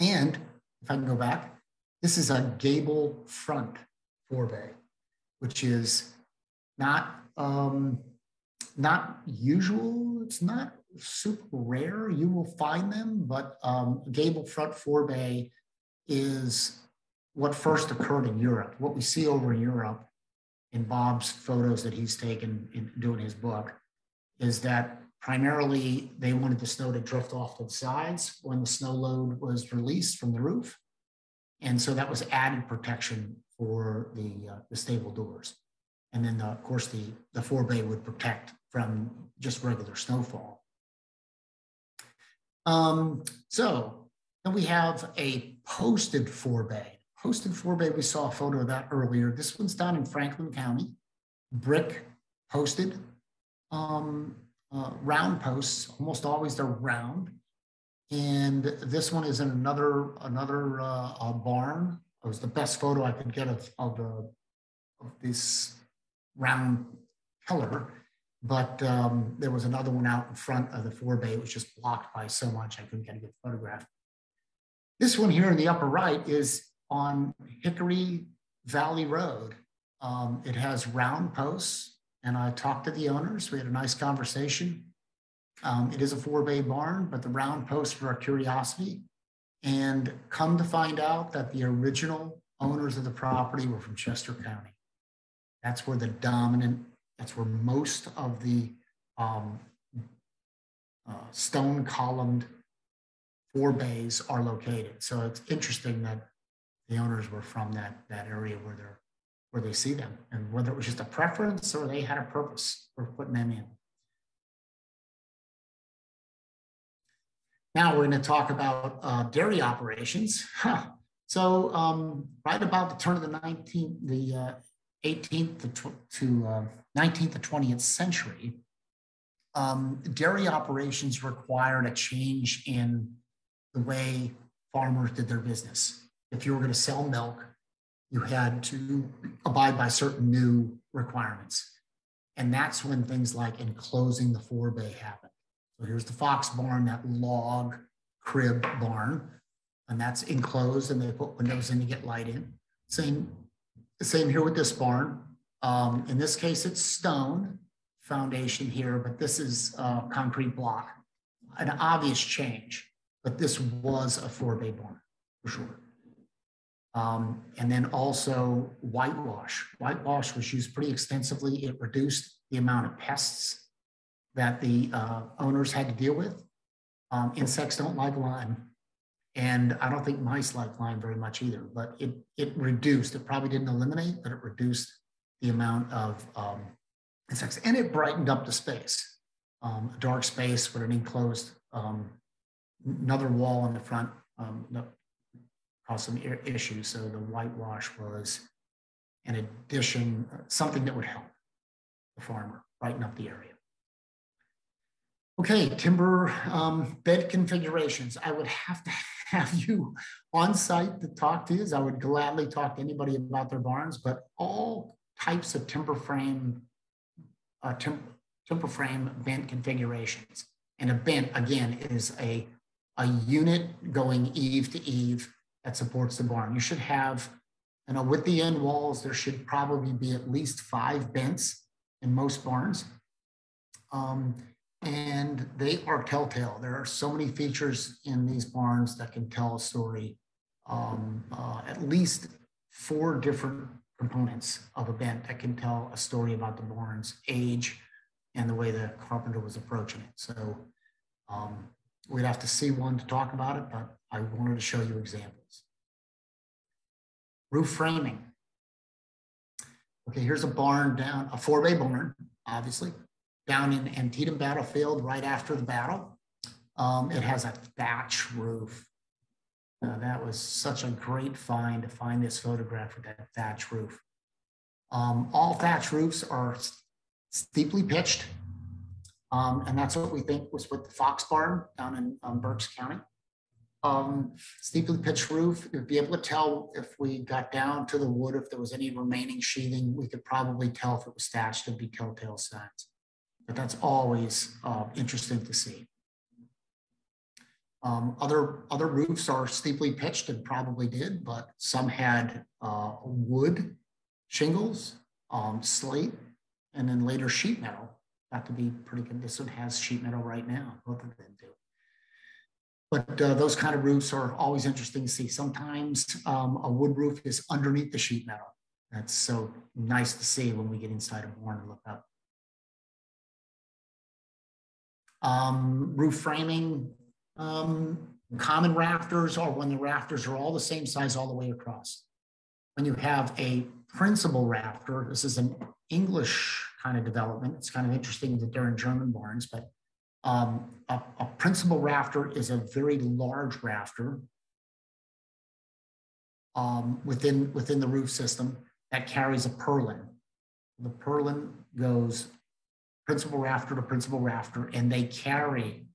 And if I can go back, this is a gable front forebay, which is not um, not usual. It's not super rare. You will find them, but um, gable front forebay is what first occurred in Europe. What we see over in Europe in Bob's photos that he's taken in doing his book is that primarily they wanted the snow to drift off to the sides when the snow load was released from the roof. And so that was added protection for the, uh, the stable doors. And then, the, of course, the, the forebay would protect from just regular snowfall. Um, so then we have a posted forebay. Posted forebay, we saw a photo of that earlier. This one's down in Franklin County, brick posted, um, uh, round posts, almost always they're round. And this one is in another another uh, barn. It was the best photo I could get of, of, the, of this round pillar. But um, there was another one out in front of the forebay. It was just blocked by so much I couldn't get a good photograph. This one here in the upper right is on Hickory Valley Road. Um, it has round posts, and I talked to the owners. We had a nice conversation. Um, it is a forebay barn, but the round posts were our curiosity. And come to find out that the original owners of the property were from Chester County. That's where the dominant, that's where most of the um, uh, stone columned four bays are located. So it's interesting that the owners were from that, that area where they're where they see them and whether it was just a preference or they had a purpose for putting them in. Now we're going to talk about uh, dairy operations. Huh. So um, right about the turn of the 19th, the uh, 18th to, to uh, 19th to 20th century, um, dairy operations required a change in the way farmers did their business. If you were going to sell milk, you had to abide by certain new requirements. And that's when things like enclosing the forebay happened. So here's the fox barn, that log crib barn, and that's enclosed and they put windows in to get light in. Same same here with this barn. Um, in this case, it's stone foundation here, but this is concrete block. An obvious change, but this was a forebay barn for sure. Um, and then also whitewash. Whitewash was used pretty extensively. It reduced the amount of pests that the uh, owners had to deal with. Um, insects don't like lime. And I don't think mice like lime very much either, but it, it reduced, it probably didn't eliminate, but it reduced the amount of um, insects and it brightened up the space. Um, a dark space with an enclosed, um, another wall in the front um, caused some issues. So the whitewash was an addition, something that would help the farmer brighten up the area. Okay, timber um, bent configurations. I would have to [laughs] have you on site to talk to you. I would gladly talk to anybody about their barns, but all types of timber frame, uh, tim timber frame bent configurations. And a bent, again, is a, a unit going eave to eave that supports the barn. You should have, you know, with the end walls, there should probably be at least five bents in most barns. Um, and they are telltale. There are so many features in these barns that can tell a story. Um, uh, at least four different components of a bent that can tell a story about the barn's age and the way the carpenter was approaching it. So um, we'd have to see one to talk about it, but I wanted to show you examples. Roof framing. Okay, here's a barn down, a forebay barn, obviously down in Antietam battlefield right after the battle. Um, it has a thatch roof. That was such a great find to find this photograph with that thatch roof. Um, all thatch roofs are steeply pitched. Um, and that's what we think was with the Fox Barn down in um, Berks County. um, steeply pitched roof, you'd be able to tell if we got down to the wood, if there was any remaining sheathing, we could probably tell if it was thatched, there'd be telltale signs. But that's always uh, interesting to see. Um, other, other roofs are steeply pitched and probably did, but some had uh, wood shingles, um, slate, and then later sheet metal. That could be pretty good. This one has sheet metal right now, both of them do. But uh, those kind of roofs are always interesting to see. Sometimes um, a wood roof is underneath the sheet metal. That's so nice to see when we get inside a barn and look up. Um, roof framing, um, common rafters are when the rafters are all the same size all the way across. When you have a principal rafter, this is an English kind of development. It's kind of interesting that they're in German barns, but um, a, a principal rafter is a very large rafter um, within, within the roof system that carries a purlin. The purlin goes principal rafter to principal rafter, and they carry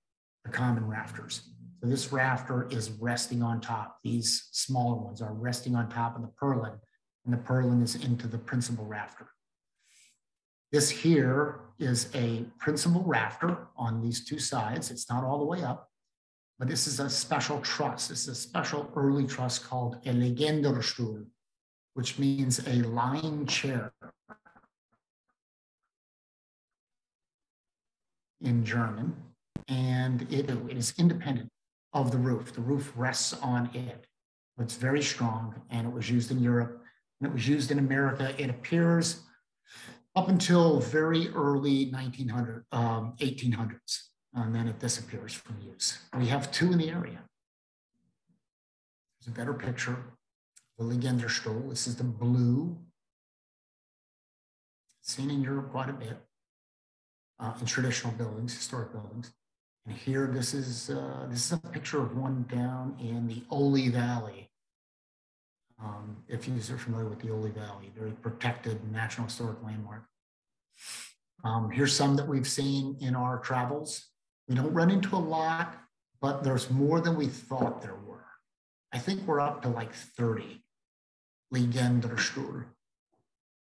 the common rafters. So this rafter is resting on top. These smaller ones are resting on top of the purlin, and the purlin is into the principal rafter. This here is a principal rafter on these two sides. It's not all the way up, but this is a special truss. This is a special early truss called a Liegenderstuhl, which means a lying chair in German. And it, it is independent of the roof. The roof rests on it. It's very strong and it was used in Europe and it was used in America. It appears up until very early 1900, um, 1800s, and then it disappears from use. We have two in the area. There's a better picture. The Liegenderstuhl. This is the blue. Seen in Europe quite a bit uh, in traditional buildings, historic buildings. And here, this is uh, this is a picture of one down in the Oley Valley. Um, if you are familiar with the Oley Valley, very protected National Historic Landmark. Um, here's some that we've seen in our travels. We don't run into a lot, but there's more than we thought there were. I think we're up to like 30 Liegenderstuhl.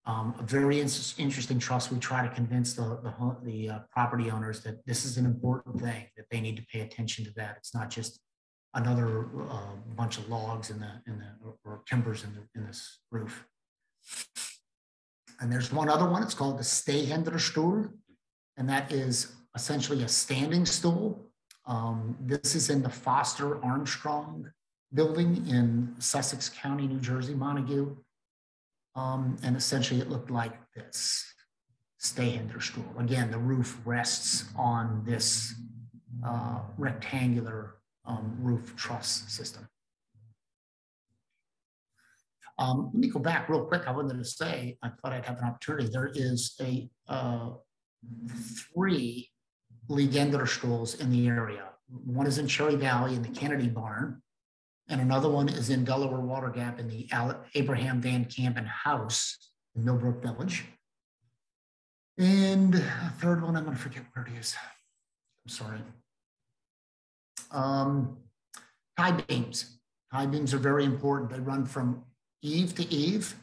Um, a very in interesting truss. We try to convince the, the, the uh, property owners that this is an important thing, that they need to pay attention to that. It's not just another uh, bunch of logs in the, in the or, timbers in, the, in this roof. And there's one other one, it's called the Stehenderstuhl, and that is essentially a standing stool. Um, this is in the Foster Armstrong building in Sussex County, New Jersey, Montague. Um, and essentially it looked like this, Stehenderstuhl. Again, the roof rests on this uh, rectangular um, roof truss system. Um, let me go back real quick. I wanted to say, I thought I'd have an opportunity. There is a uh, three Liegenderstuhls in the area. One is in Cherry Valley in the Kennedy Barn, and another one is in Delaware Water Gap in the Abraham Van Campen House in Millbrook Village. And a third one, I'm going to forget where it is. I'm sorry. Um, tie beams. Tie beams are very important. They run from eave to eave,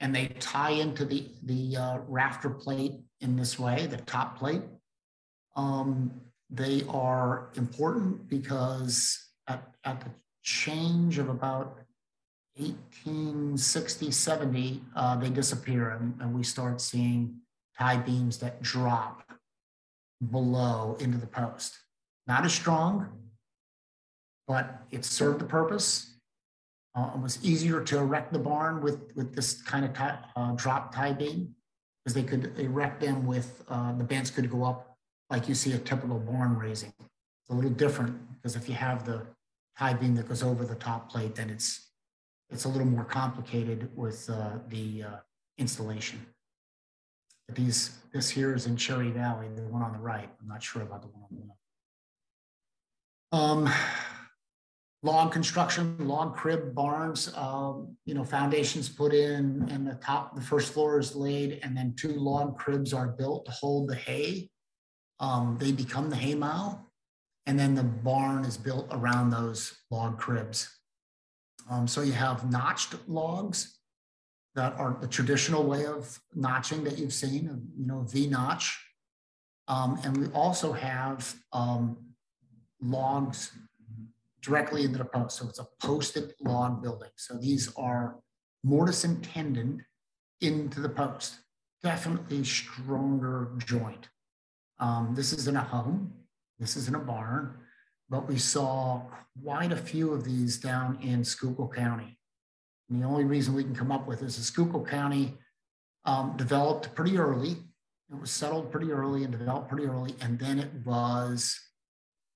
and they tie into the, the uh, rafter plate in this way, the top plate. Um, they are important because at, at the change of about 1860, 70, uh, they disappear and, and we start seeing tie beams that drop below into the post. Not as strong, but it served the purpose. Uh, it was easier to erect the barn with, with this kind of tie, uh, drop tie beam because they could erect them with, uh, the bands could go up like you see a typical barn raising. It's a little different because if you have the tie beam that goes over the top plate, then it's, it's a little more complicated with uh, the uh, installation. But these, this here is in Cherry Valley, the one on the right. I'm not sure about the one on the left. Um, log construction, log crib barns, um, you know, foundations put in and the top, the first floor is laid and then two log cribs are built to hold the hay. Um, they become the hay mow and then the barn is built around those log cribs. Um, so you have notched logs that are the traditional way of notching that you've seen, you know, V notch. Um, and we also have logs directly into the post. So it's a posted log building. So these are mortise and tendon into the post. Definitely stronger joint. Um, this isn't a home. This isn't a barn, but we saw quite a few of these down in Schuylkill County. And the only reason we can come up with is the Schuylkill County um, developed pretty early. It was settled pretty early and developed pretty early, and then it was,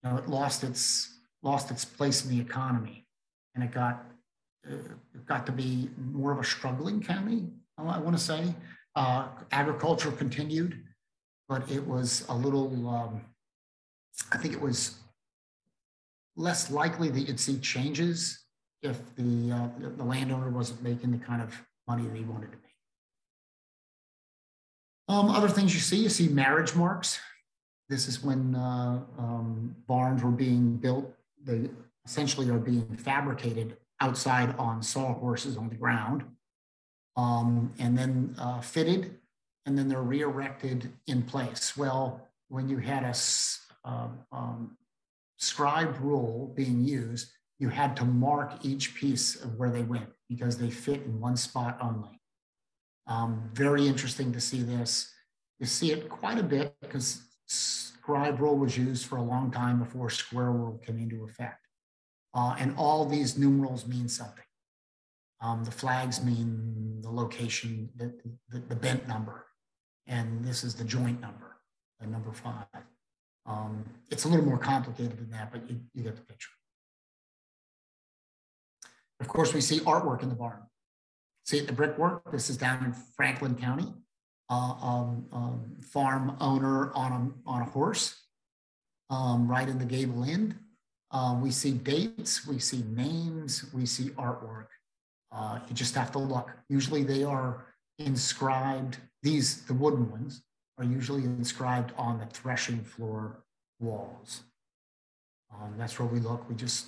you know, it lost its lost its place in the economy, and it got uh, it got to be more of a struggling county. I want to say uh, agriculture continued, but it was a little. Um, I think it was less likely that you'd see changes if the, uh, the landowner wasn't making the kind of money that he wanted to make. Um, other things you see, you see marriage marks. This is when uh, um, barns were being built. They essentially are being fabricated outside on sawhorses on the ground, um, and then uh, fitted, and then they're re-erected in place. Well, when you had a um, um, scribed rule being used, you had to mark each piece of where they went because they fit in one spot only. Um, very interesting to see this. You see it quite a bit because scribe rule was used for a long time before square rule came into effect. Uh, and all these numerals mean something. Um, the flags mean the location, the, the, the, bent number, and this is the joint number, the number five. Um, it's a little more complicated than that, but you, you get the picture. Of course, we see artwork in the barn. See the brickwork. This is down in Franklin County. Uh, um, um, farm owner on a, on a horse, um, right in the gable end. Um, we see dates, we see names, we see artwork. Uh, you just have to look. Usually they are inscribed, these, the wooden ones, are usually inscribed on the threshing floor walls. Um, that's where we look. We just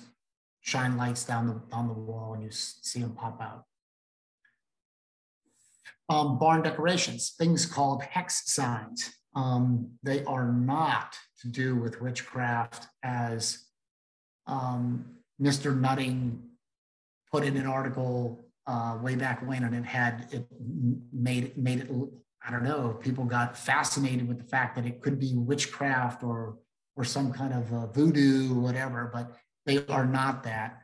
shine lights down the, down the wall and you see them pop out. Um, barn decorations, things called hex signs. Um, they are not to do with witchcraft as um, Mr. Nutting put in an article uh, way back when and it had it made, made it I don't know, people got fascinated with the fact that it could be witchcraft or or some kind of voodoo, whatever, but they are not that.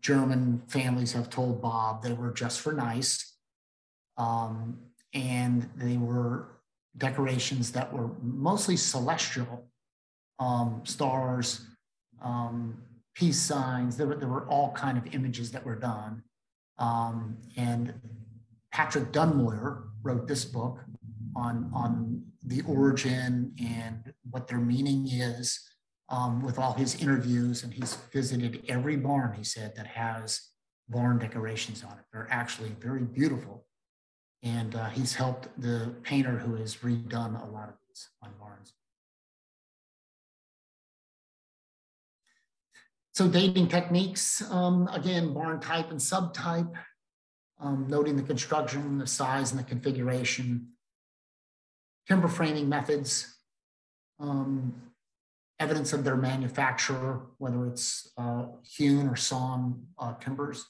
German families have told Bob they were just for nice. Um, and they were decorations that were mostly celestial um, stars, um, peace signs. There were, there were all kind of images that were done. Um, and Patrick Donmoyer wrote this book on, on the origin and what their meaning is um, with all his interviews. And he's visited every barn, he said, that has barn decorations on it. They're actually very beautiful. And uh, he's helped the painter who has redone a lot of these on barns. So dating techniques, um, again, barn type and subtype, um, noting the construction, the size and the configuration, timber framing methods, um, evidence of their manufacture, whether it's uh, hewn or sawn uh, timbers.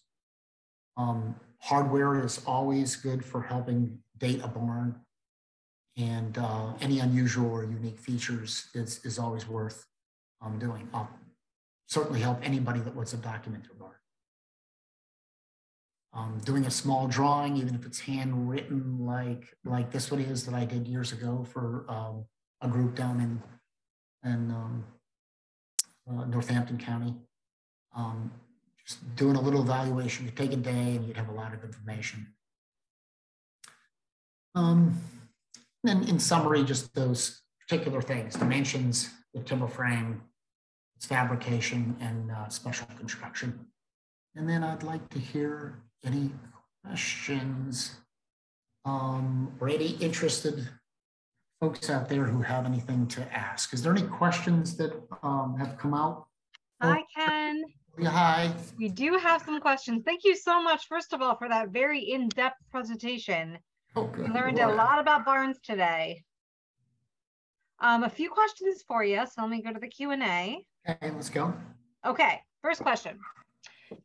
Um, hardware is always good for helping date a barn and uh, any unusual or unique features is, is always worth um, doing. I'll certainly help anybody that wants to document their barn um, doing a small drawing, even if it's handwritten, like like this one is that I did years ago for um, a group down in in um, uh, Northampton County. Just doing a little evaluation. You take a day and you'd have a lot of information. Um, and in summary, just those particular things: dimensions, the timber frame, its fabrication, and uh, special construction. And then I'd like to hear any questions um, or any interested folks out there who have anything to ask. Is there any questions that um, have come out? Hi, Ken. Hi. We do have some questions. Thank you so much, first of all, for that very in-depth presentation. Oh, We learned a lot about barns today. Um, a few questions for you, so let me go to the Q and A. Okay, let's go. Okay, first question.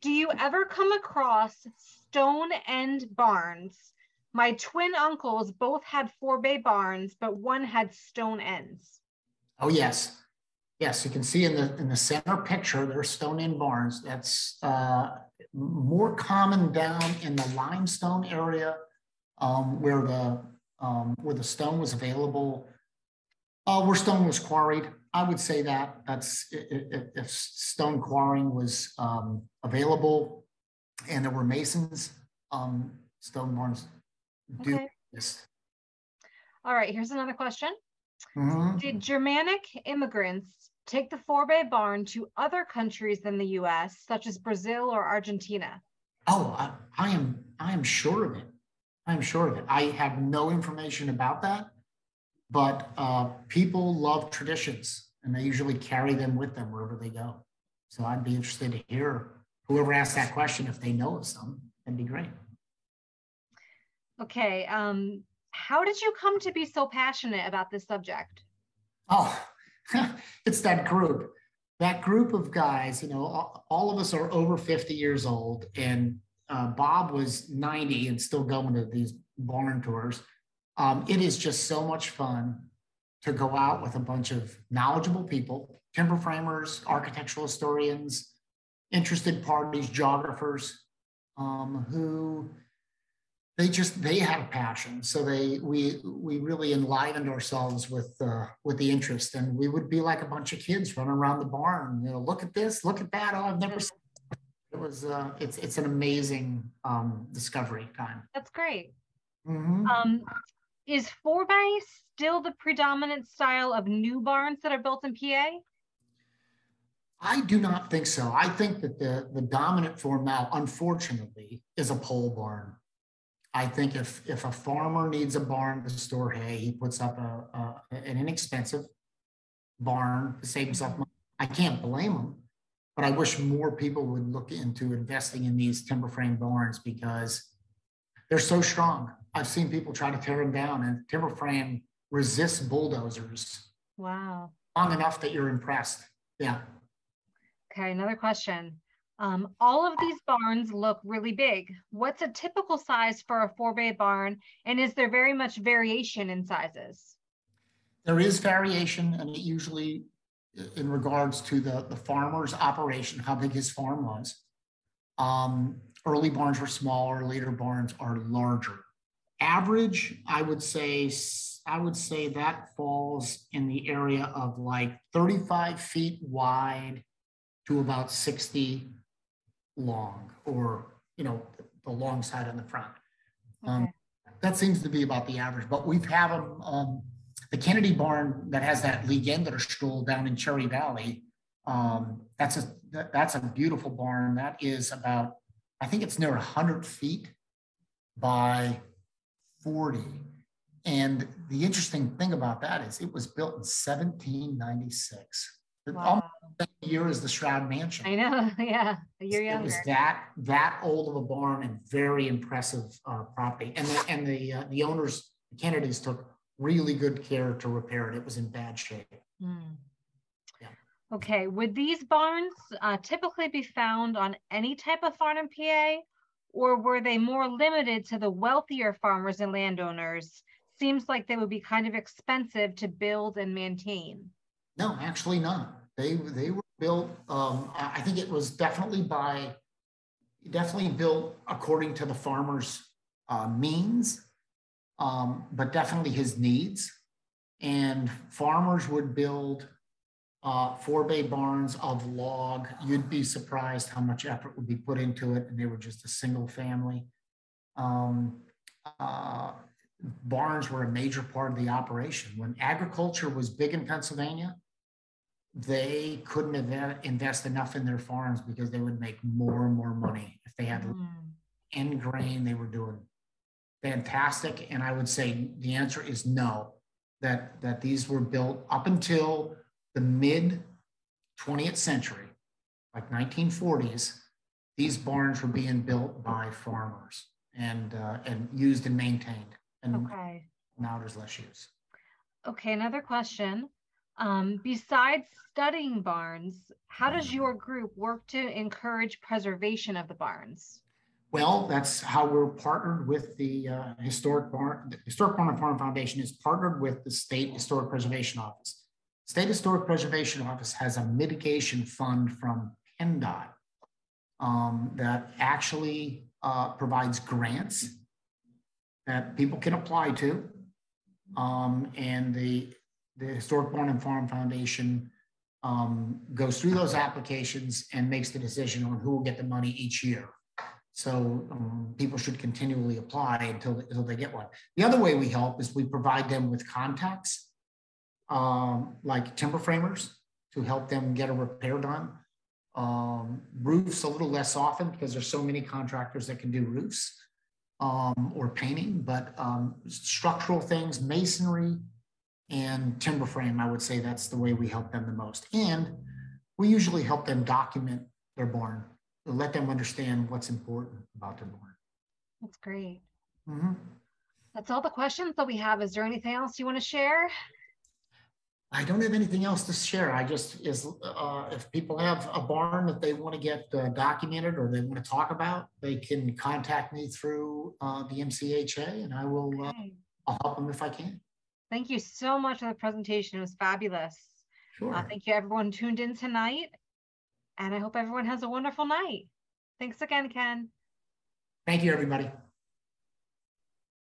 Do you ever come across stone end barns? My twin uncles both had forebay barns, but one had stone ends. Oh, yes. Yes, you can see in the, in the center picture, there's stone end barns. That's uh, more common down in the limestone area um, where the, um, where the stone was available. Uh, where stone was quarried, I would say that, that's, if stone quarrying was um, available and there were masons, um, stone barns do Okay. exist. All right, here's another question. Mhm. Did Germanic immigrants take the forebay barn to other countries than the US, such as Brazil or Argentina? Oh, I, I am, I am sure of it. I am sure of it. I have no information about that. But uh, people love traditions and they usually carry them with them wherever they go. So I'd be interested to hear whoever asked that question, if they know of some, that'd be great. Okay, um, how did you come to be so passionate about this subject? Oh, [laughs] it's that group. That group of guys, you know, all, of us are over 50 years old, and uh, Bob was 90 and still going to these barn tours. Um, it is just so much fun to go out with a bunch of knowledgeable people, timber framers, architectural historians, interested parties, geographers, um, who they just they had a passion. So they we we really enlivened ourselves with uh with the interest. And we would be like a bunch of kids running around the barn you know look at this look at that oh i've never seen it. Was uh it's it's an amazing um discovery time. That's great. Mhm. Um, is forebay still the predominant style of new barns that are built in PA? i do not think so. I think that the the dominant form now unfortunately is a pole barn I think if if a farmer needs a barn to store hay, he puts up a, a an inexpensive barn to save himself mm-hmm. money. I can't blame him, but I wish more people would look into investing in these timber frame barns because they're so strong. I've seen people try to tear them down, and timber frame resists bulldozers Wow. long enough that you're impressed. Yeah. Okay, another question. Um, all of these barns look really big. What's a typical size for a forebay barn? And is there very much variation in sizes? There is variation, and it usually in regards to the, the farmer's operation, how big his farm was. Um, early barns were smaller, later barns are larger. Average, I would say, I would say that falls in the area of like 35 feet wide to about 60 long or, you know, the long side on the front. Okay. Um, that seems to be about the average, but we've had them, um, the Kennedy barn that has that Liegenderstuhl down in Cherry Valley. Um, that's a, that, that's a beautiful barn. That is about, I think it's near hundred feet by 40. And the interesting thing about that is it was built in 1796. Wow. The year as the Stroud Mansion. I know, [laughs] yeah, a year younger. It was that that old of a barn and very impressive uh, property, and the, and the uh, the owners, the Kennedys, took really good care to repair it. It was in bad shape. Mm. Yeah. Okay, would these barns uh, typically be found on any type of farm in PA, or were they more limited to the wealthier farmers and landowners? Seems like they would be kind of expensive to build and maintain. No, actually not. They, they were built, um, I, I think it was definitely by, definitely built according to the farmer's uh, means, um, but definitely his needs. And farmers would build uh, forebay barns of log. You'd be surprised how much effort would be put into it, and they were just a single family. Um, uh, barns were a major part of the operation. When agriculture was big in Pennsylvania, they couldn't invest enough in their farms because they would make more and more money if they had Hmm. end grain. They were doing fantastic, and I would say the answer is no. that, that these were built up until the mid 20th century, like 1940s, these barns were being built by farmers and, uh, and used and maintained. And Okay. now there's less use. Okay, another question. Um, besides studying barns, how does your group work to encourage preservation of the barns? Well, that's how we're partnered with the uh, Historic Barn, the Historic Barn and Farm Foundation is partnered with the State Historic Preservation Office. State Historic Preservation Office has a mitigation fund from PennDOT um, that actually uh, provides grants that people can apply to. Um, and the, the Historic Barn and Farm Foundation um, goes through those applications and makes the decision on who will get the money each year. So um, people should continually apply until, until they get one. The other way we help is we provide them with contacts, um, like timber framers to help them get a repair done. Um, roofs a little less often because there's so many contractors that can do roofs um, or painting, but um, structural things, masonry and timber frame, I would say that's the way we help them the most. And we usually help them document their barn let them understand what's important about their barn. That's great. Mm -hmm. That's all the questions that we have. Is there anything else you want to share? I don't have anything else to share. I just is uh, if people have a barn that they want to get uh, documented or they want to talk about, they can contact me through uh, the MCHA, and I will uh, Okay. I'll help them if I can. Thank you so much for the presentation. It was fabulous. Sure. Uh, thank you everyone tuned in tonight. And I hope everyone has a wonderful night. Thanks again, Ken. Thank you, everybody.